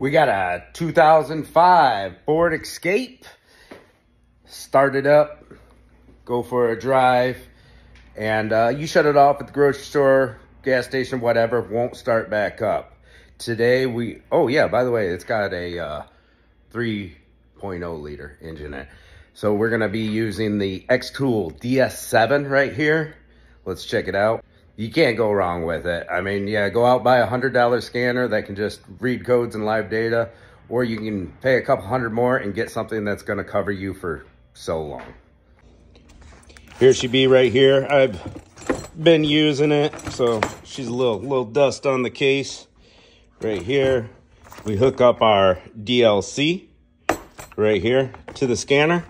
We got a 2005 Ford Escape. Start it up, go for a drive, and uh, you shut it off at the grocery store, gas station, whatever, won't start back up. Today we, oh yeah, by the way, it's got a uh, 3.0 liter engine in it. So we're gonna be using the Xtool DS7 right here. Let's check it out you can't go wrong with it. I mean, yeah, go out buy a hundred dollar scanner that can just read codes and live data, or you can pay a couple hundred more and get something that's going to cover you for so long. Here she be right here. I've been using it, so she's a little little dust on the case. Right here, we hook up our DLC right here to the scanner.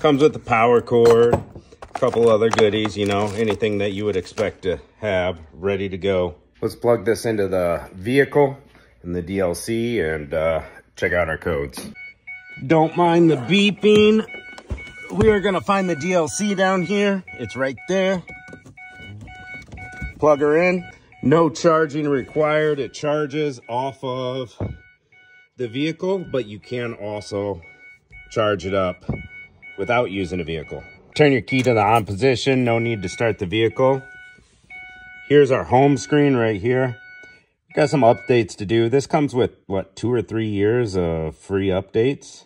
Comes with the power cord, couple other goodies, you know, anything that you would expect to have ready to go. Let's plug this into the vehicle and the DLC and uh, check out our codes. Don't mind the beeping. We are gonna find the DLC down here. It's right there. Plug her in. No charging required. It charges off of the vehicle, but you can also charge it up without using a vehicle. Turn your key to the on position. No need to start the vehicle. Here's our home screen right here. Got some updates to do. This comes with, what, two or three years of free updates.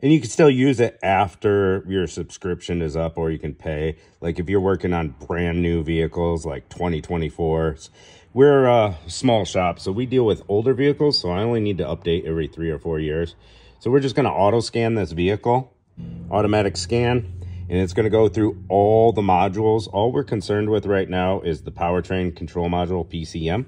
And you can still use it after your subscription is up or you can pay. Like if you're working on brand new vehicles like 2024s. We're a small shop, so we deal with older vehicles. So I only need to update every three or four years. So we're just going to auto scan this vehicle. Automatic scan and it's going to go through all the modules. All we're concerned with right now is the powertrain control module, PCM.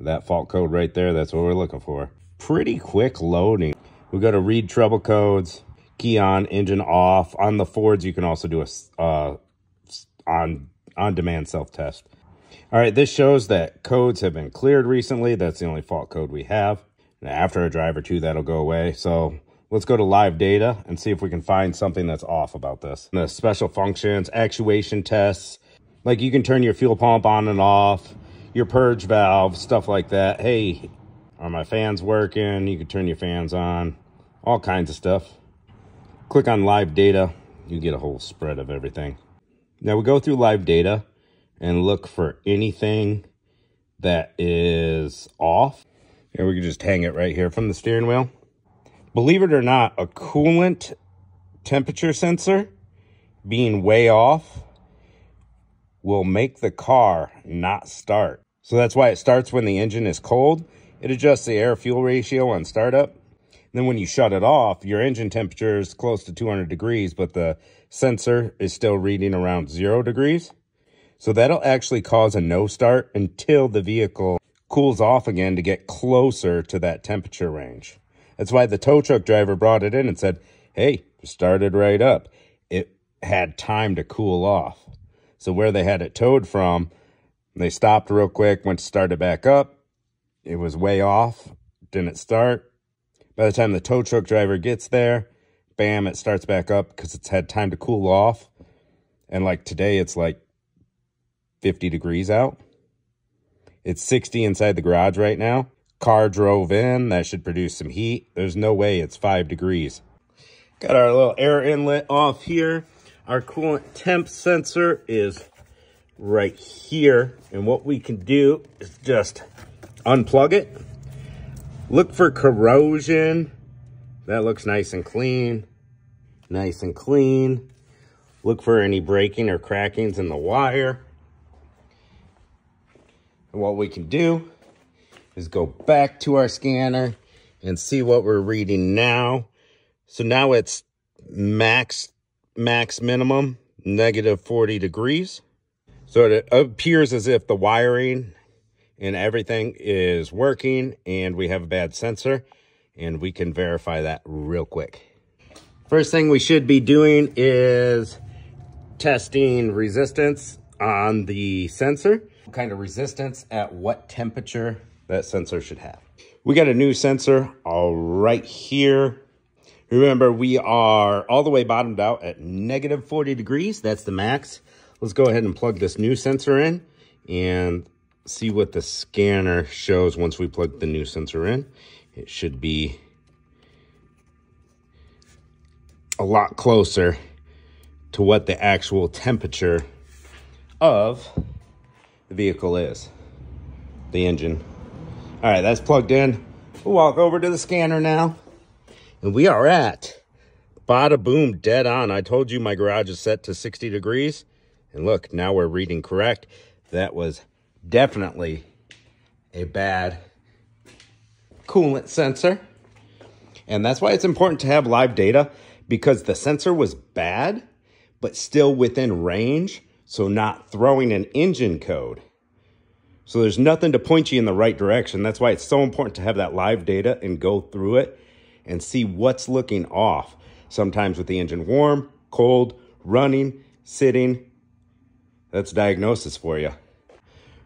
That fault code right there, that's what we're looking for. Pretty quick loading. We got to read trouble codes, key on, engine off. On the Fords, you can also do a uh, on on-demand self-test. All right, this shows that codes have been cleared recently. That's the only fault code we have. And after a drive or two, that'll go away. So Let's go to live data and see if we can find something that's off about this. The special functions, actuation tests, like you can turn your fuel pump on and off, your purge valve, stuff like that. Hey, are my fans working? You can turn your fans on, all kinds of stuff. Click on live data, you get a whole spread of everything. Now we go through live data and look for anything that is off. And we can just hang it right here from the steering wheel believe it or not, a coolant temperature sensor being way off will make the car not start. So that's why it starts when the engine is cold. It adjusts the air fuel ratio on startup. Then when you shut it off, your engine temperature is close to 200 degrees, but the sensor is still reading around zero degrees. So that'll actually cause a no start until the vehicle cools off again to get closer to that temperature range. That's why the tow truck driver brought it in and said, hey, started right up. It had time to cool off. So where they had it towed from, they stopped real quick, went to start it back up. It was way off, didn't start. By the time the tow truck driver gets there, bam, it starts back up because it's had time to cool off. And like today, it's like 50 degrees out. It's 60 inside the garage right now. Car drove in. That should produce some heat. There's no way it's five degrees. Got our little air inlet off here. Our coolant temp sensor is right here. And what we can do is just unplug it. Look for corrosion. That looks nice and clean. Nice and clean. Look for any breaking or crackings in the wire. And what we can do is go back to our scanner and see what we're reading now. So now it's max, max minimum, negative 40 degrees. So it appears as if the wiring and everything is working and we have a bad sensor and we can verify that real quick. First thing we should be doing is testing resistance on the sensor. What kind of resistance at what temperature that sensor should have. We got a new sensor all right here. Remember, we are all the way bottomed out at negative 40 degrees. That's the max. Let's go ahead and plug this new sensor in and see what the scanner shows once we plug the new sensor in. it should be a lot closer to what the actual temperature of the vehicle is, the engine. All right, that's plugged in. We'll walk over to the scanner now. And we are at bada boom, dead on. I told you my garage is set to 60 degrees. And look, now we're reading correct. That was definitely a bad coolant sensor. And that's why it's important to have live data because the sensor was bad, but still within range. So not throwing an engine code. So there's nothing to point you in the right direction. That's why it's so important to have that live data and go through it and see what's looking off. Sometimes with the engine warm, cold, running, sitting. That's diagnosis for you.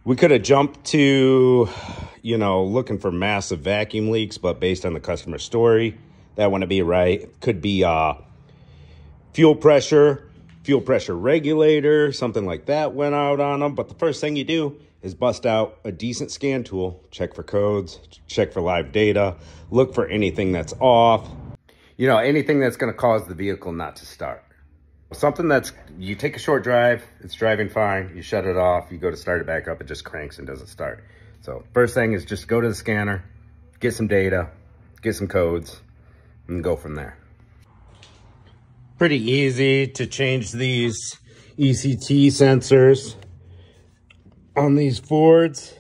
We could have jumped to, you know, looking for massive vacuum leaks, but based on the customer story, that wouldn't be right. Could be uh, fuel pressure, fuel pressure regulator, something like that went out on them. But the first thing you do is bust out a decent scan tool, check for codes, check for live data, look for anything that's off. You know, anything that's going to cause the vehicle not to start. Something that's, you take a short drive, it's driving fine, you shut it off, you go to start it back up, it just cranks and doesn't start. So first thing is just go to the scanner, get some data, get some codes, and go from there. Pretty easy to change these ECT sensors on these Fords.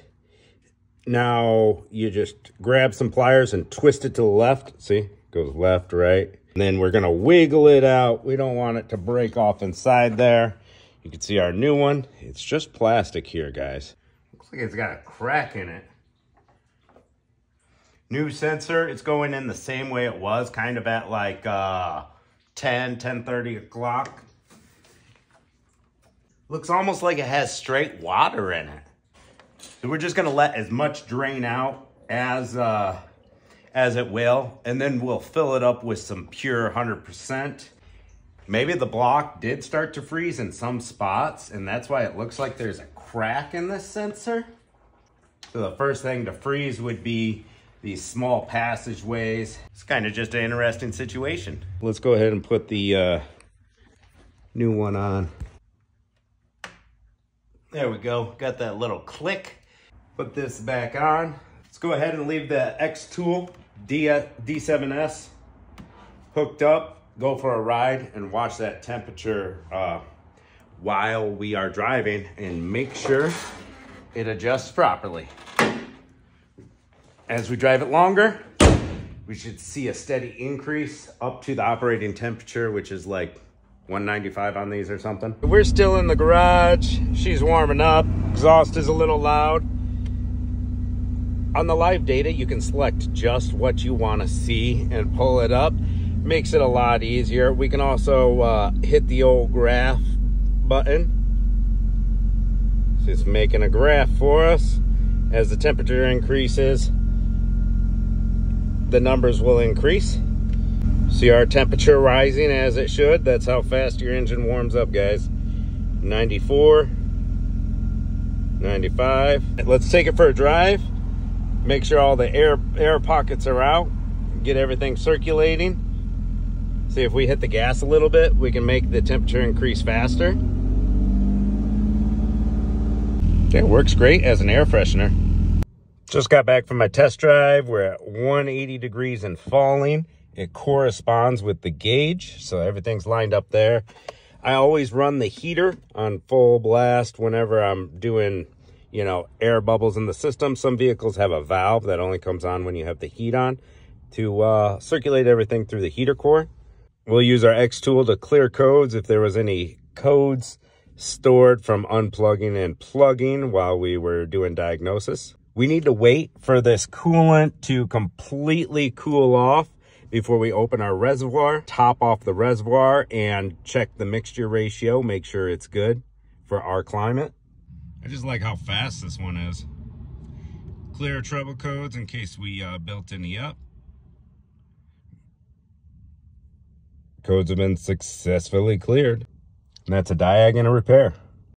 Now you just grab some pliers and twist it to the left. See, goes left, right. And then we're gonna wiggle it out. We don't want it to break off inside there. You can see our new one. It's just plastic here, guys. Looks like it's got a crack in it. New sensor, it's going in the same way it was, kind of at like uh, 10, 10 30 o'clock. Looks almost like it has straight water in it. So we're just gonna let as much drain out as uh, as it will, and then we'll fill it up with some pure 100%. Maybe the block did start to freeze in some spots, and that's why it looks like there's a crack in this sensor. So the first thing to freeze would be these small passageways. It's kind of just an interesting situation. Let's go ahead and put the uh, new one on. There we go, got that little click. Put this back on. Let's go ahead and leave the Xtool D D7S hooked up, go for a ride and watch that temperature uh, while we are driving and make sure it adjusts properly. As we drive it longer, we should see a steady increase up to the operating temperature, which is like 195 on these or something. We're still in the garage. She's warming up. Exhaust is a little loud. On the live data, you can select just what you want to see and pull it up. Makes it a lot easier. We can also uh, hit the old graph button. So it's making a graph for us. As the temperature increases, the numbers will increase. See our temperature rising as it should. That's how fast your engine warms up, guys. 94, 95. Let's take it for a drive. Make sure all the air air pockets are out. Get everything circulating. See if we hit the gas a little bit we can make the temperature increase faster. It works great as an air freshener. Just got back from my test drive. We're at 180 degrees and falling it corresponds with the gauge so everything's lined up there i always run the heater on full blast whenever i'm doing you know, air bubbles in the system. Some vehicles have a valve that only comes on when you have the heat on to uh, circulate everything through the heater core. We'll use our X tool to clear codes if there was any codes stored from unplugging and plugging while we were doing diagnosis. We need to wait for this coolant to completely cool off before we open our reservoir, top off the reservoir and check the mixture ratio, make sure it's good for our climate. I just like how fast this one is. Clear trouble codes in case we uh, built any up. Codes have been successfully cleared. And that's a Diag and a repair.